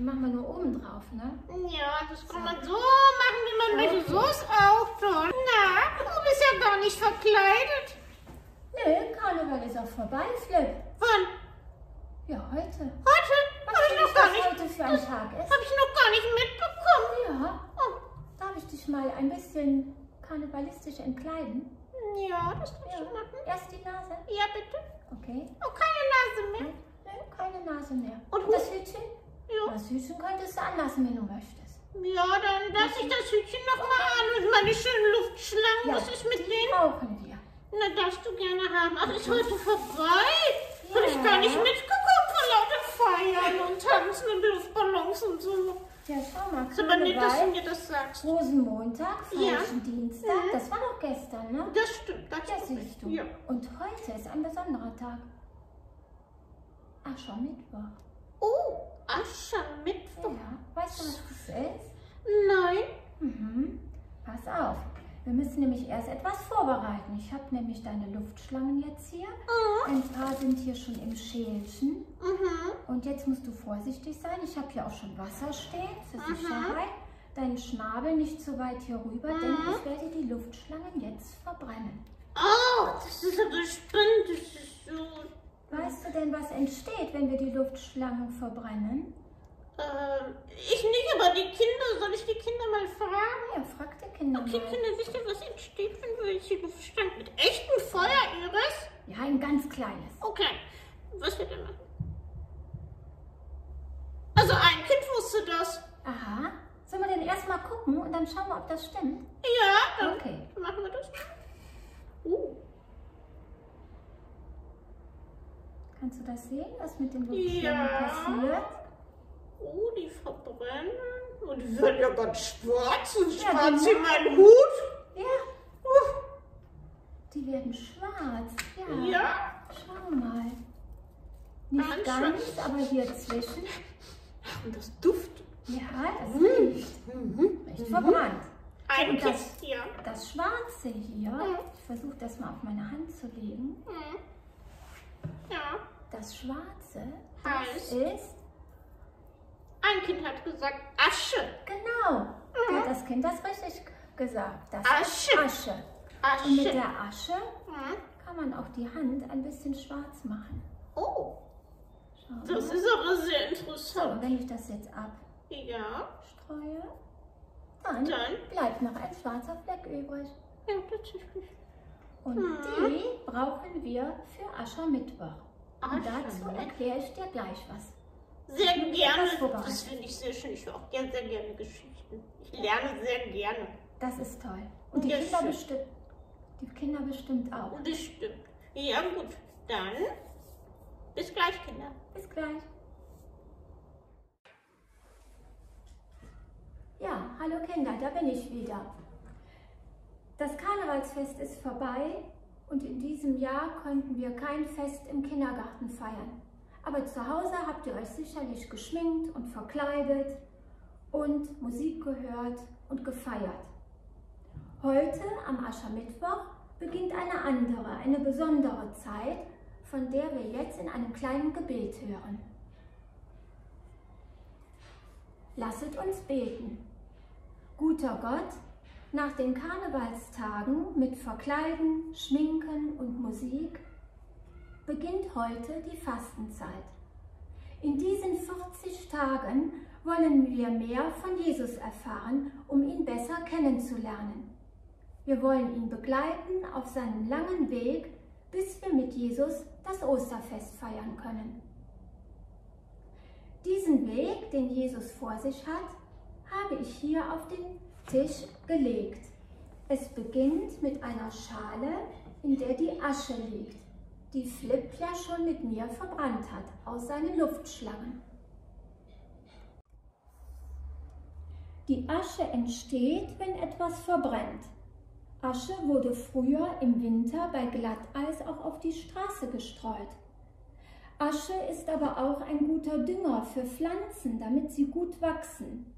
die machen wir nur oben drauf, ne? Ja, das kann man so machen, wie man möchte. So ist auch toll. Na, du bist ja gar nicht verkleidet. Nee, Karneval ist auch vorbei, Flip. Wann? Ja, heute. Heute? Habe ich noch gar was nicht. heute für ein Tag ist? Habe ich noch gar nicht mitbekommen. Ja. Oh, Darf ich dich mal ein bisschen karnevalistisch entkleiden? ja, das kannst du machen. Erst die Nase. Ja, bitte. Okay. Oh, keine Nase mehr. Nee, keine Nase mehr. Und Und das Hütchen? Ja. Das Hütchen könntest du anlassen, wenn du möchtest. Ja, dann lasse ich das Hütchen noch mal an und meine schönen Luftschlangen. Was ist mit denen? brauchen wir. Na, darfst du gerne haben. Ach, ist heute vorbei? Habe ich Ja. gar nicht mitgekommen vor lauter Feiern und Tanzen und Luftballons und so. Ja, schau mal. Ist aber nett, dass du mir das sagst. Rosenmontag, Ja. Falschen Dienstag. Mhm. Das war doch gestern, ne? Das stimmt, das Ja, stimmt. siehst du. Ja. Und heute ist ein besonderer Tag. Aschermittwoch. Oh, Aschermittwoch. Ja. Weißt du, was das ist? Nein. Mhm. Pass auf. Wir müssen nämlich erst etwas vorbereiten. Ich habe nämlich deine Luftschlangen jetzt hier. Mhm. Ein paar sind hier schon im Schälchen. Mhm. Und jetzt musst du vorsichtig sein. Ich habe hier auch schon Wasser stehen zur. Sicherheit. Deinen Schnabel nicht zu weit hier rüber, denn Mhm. ich werde die Luftschlangen jetzt verbrennen. Oh, das ist aber spannend. Das ist so. Weißt du denn, was entsteht, wenn wir die Luftschlangen verbrennen? Ähm, ich nicht, aber die Kinder, soll ich die Kinder mal fragen? Ja, frag die Kinder Okay, mal. Kinder, wisst ihr, was entsteht, wenn wir die Luftschlangen mit echtem Feuer, Iris? Ja, ein ganz kleines. Okay, was wird denn machen? Also ein Kind wusste das. Aha. Sollen wir denn erstmal gucken und dann schauen wir, ob das stimmt? Ja, dann Okay. machen wir das. Uh, Kannst du das sehen, was mit den Luftschlangen Ja. passiert? oh, die verbrennen. Und die werden ja ganz schwarz und Ja, schwarz wie genau. mein Hut. Ja, Uh, die werden schwarz. Ja. ja, Schau mal. Nicht Ganz ganz, aber hier zwischen. und das duftet. Ja, das riecht. Mhm. Riecht verbrannt. Ein das- ja. Das Schwarze hier, Mhm. ich versuche das mal auf meine Hand zu legen. Mhm. Ja, Das Schwarze, das ist, ein Kind hat gesagt Asche. genau, da hat das Kind das richtig gesagt. Das Asche. ist Asche. Und mit Asche. der Asche Mhm. kann man auch die Hand ein bisschen schwarz machen. Oh, Schau das mal. ist aber sehr So, interessant. und wenn ich das jetzt Ja, abstreue, dann, Dann? bleibt noch ein schwarzer Fleck übrig. ja, tatsächlich. Und Mhm. die brauchen wir für Aschermittwoch. Und dazu erkläre ich dir gleich was. Sehr Ich gerne. Das finde ich sehr schön. Ich höre auch gerne, sehr gerne Geschichten. Ich lerne sehr gerne. Das ist toll. Und die Ja, Kinder schön. bestimmt. Die Kinder bestimmt auch. Und das stimmt. Ja, gut. Dann bis gleich, Kinder. Bis gleich. Ja, hallo Kinder, da bin ich wieder. Das Karnevalsfest ist vorbei und in diesem Jahr konnten wir kein Fest im Kindergarten feiern. Aber zu Hause habt ihr euch sicherlich geschminkt und verkleidet und Musik gehört und gefeiert. Heute, am Aschermittwoch, beginnt eine andere, eine besondere Zeit, von der wir jetzt in einem kleinen Gebet hören. Lasset uns beten. Guter Gott, nach den Karnevalstagen mit Verkleiden, Schminken und Musik beginnt heute die Fastenzeit. In diesen 40 Tagen wollen wir mehr von Jesus erfahren, um ihn besser kennenzulernen. Wir wollen ihn begleiten auf seinem langen Weg, bis wir mit Jesus das Osterfest feiern können. Diesen Weg, den Jesus vor sich hat, habe ich hier auf den Tisch gelegt. Es beginnt mit einer Schale, in der die Asche liegt, die Flip ja schon mit mir verbrannt hat aus seinen Luftschlangen. Die Asche entsteht, wenn etwas verbrennt. Asche wurde früher im Winter bei Glatteis auch auf die Straße gestreut. Asche ist aber auch ein guter Dünger für Pflanzen, damit sie gut wachsen.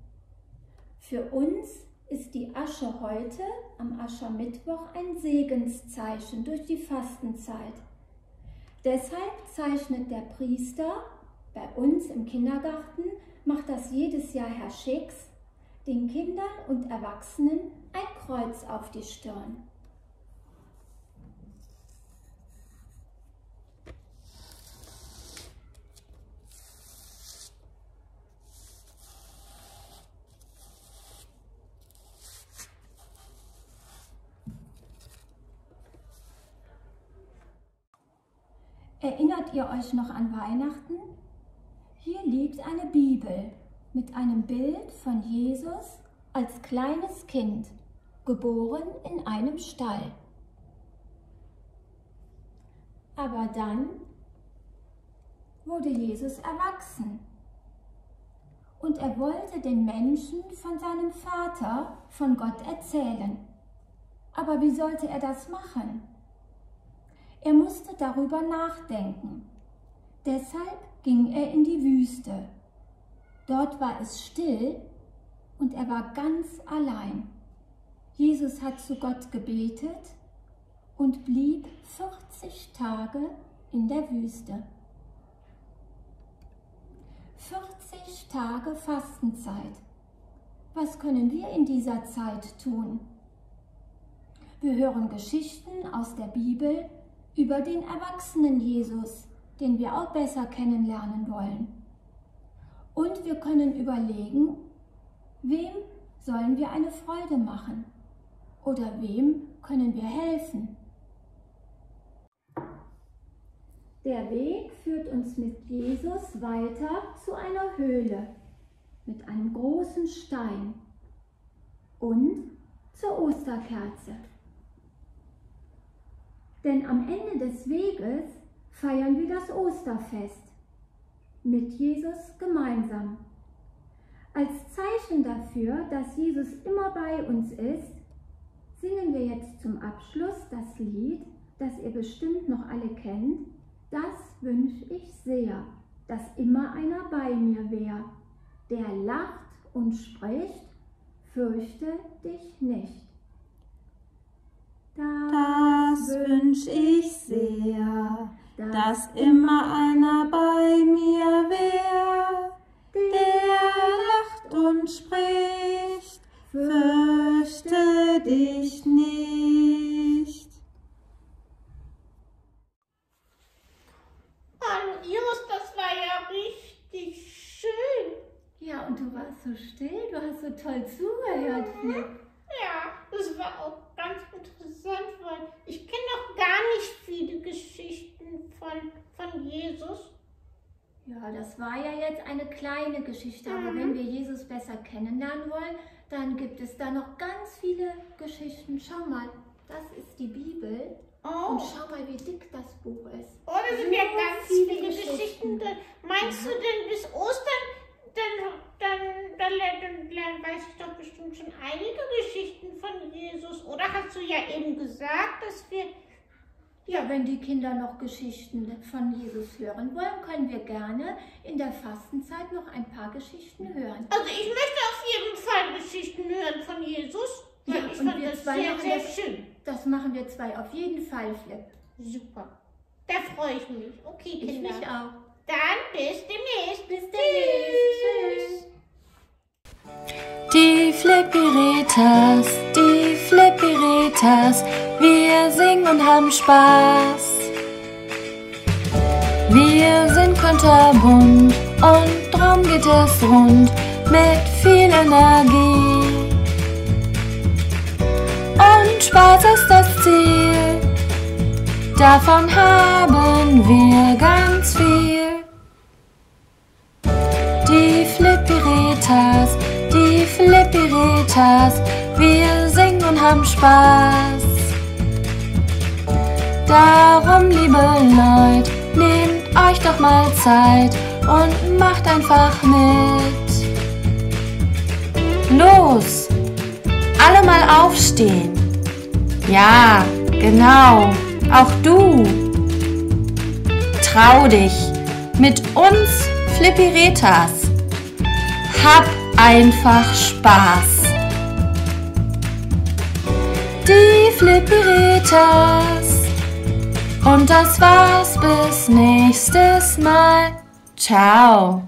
Für uns ist die Asche heute am Aschermittwoch ein Segenszeichen durch die Fastenzeit. Deshalb zeichnet der Priester bei uns im Kindergarten, macht das jedes Jahr Herr Schicks, den Kindern und Erwachsenen ein Kreuz auf die Stirn. Erinnert ihr euch noch an Weihnachten? Hier liegt eine Bibel mit einem Bild von Jesus als kleines Kind, geboren in einem Stall. Aber dann wurde Jesus erwachsen und er wollte den Menschen von seinem Vater, von Gott erzählen. Aber wie sollte er das machen? Er musste darüber nachdenken. Deshalb ging er in die Wüste. Dort war es still und er war ganz allein. Jesus hat zu Gott gebetet und blieb 40 Tage in der Wüste. 40 Tage Fastenzeit. Was können wir in dieser Zeit tun? Wir hören Geschichten aus der Bibel über den erwachsenen Jesus, den wir auch besser kennenlernen wollen. Und wir können überlegen, wem sollen wir eine Freude machen oder wem können wir helfen. Der Weg führt uns mit Jesus weiter zu einer Höhle mit einem großen Stein und zur Osterkerze. Denn am Ende des Weges feiern wir das Osterfest mit Jesus gemeinsam. Als Zeichen dafür, dass Jesus immer bei uns ist, singen wir jetzt zum Abschluss das Lied, das ihr bestimmt noch alle kennt. Das wünsch ich sehr, dass immer einer bei mir wär, der lacht und spricht, fürchte dich nicht. Wünsch ich sehr, dass immer einer bei mir wär, der lacht und spricht, fürchte dich nicht. Hallo Just, das war ja richtig schön. Ja, und du warst so still, du hast so toll zugehört, Flip. Ja, das war auch ganz interessant, weil ich kenne noch gar nicht viele Geschichten von, von Jesus. Ja, das war ja jetzt eine kleine Geschichte, aber Mhm. wenn wir Jesus besser kennenlernen wollen, dann gibt es da noch ganz viele Geschichten. Schau mal, das ist die Bibel Oh, und schau mal, wie dick das Buch ist. oh da sind ja ganz viele viele, Geschichten. Drin. Meinst du denn bis Ostern, dann, dann, dann, dann, dann weiß ich doch bestimmt schon einige Geschichten von Jesus. Oder hast du ja eben gesagt, dass wir... Ja, wenn die Kinder noch Geschichten von Jesus hören wollen, können wir gerne in der Fastenzeit noch ein paar Geschichten hören. Also ich möchte auf jeden Fall Geschichten hören von Jesus. Weil Ja, ich und fand wir das zwei sehr, sehr das- schön. Das machen wir zwei auf jeden Fall, Flip. Super. Da freue ich mich. Okay, Ich Kinder. mich auch. Dann bis demnächst. Bis demnächst. Tschüss. Die Flippiritas, die Flippiritas, wir singen und haben Spaß. Wir sind kunterbunt und drum geht es rund mit viel Energie. Und Spaß ist das Ziel, davon haben wir ganz viel. Die Flippiritas, die Flippiritas, wir singen und haben Spaß. Darum, liebe Leute, nehmt euch doch mal Zeit und macht einfach mit. Los, alle mal aufstehen. Ja, genau, auch du. Trau dich mit uns Flippiretas. Hab einfach Spaß. Die Flippiretas Und das war's bis nächstes Mal. Ciao.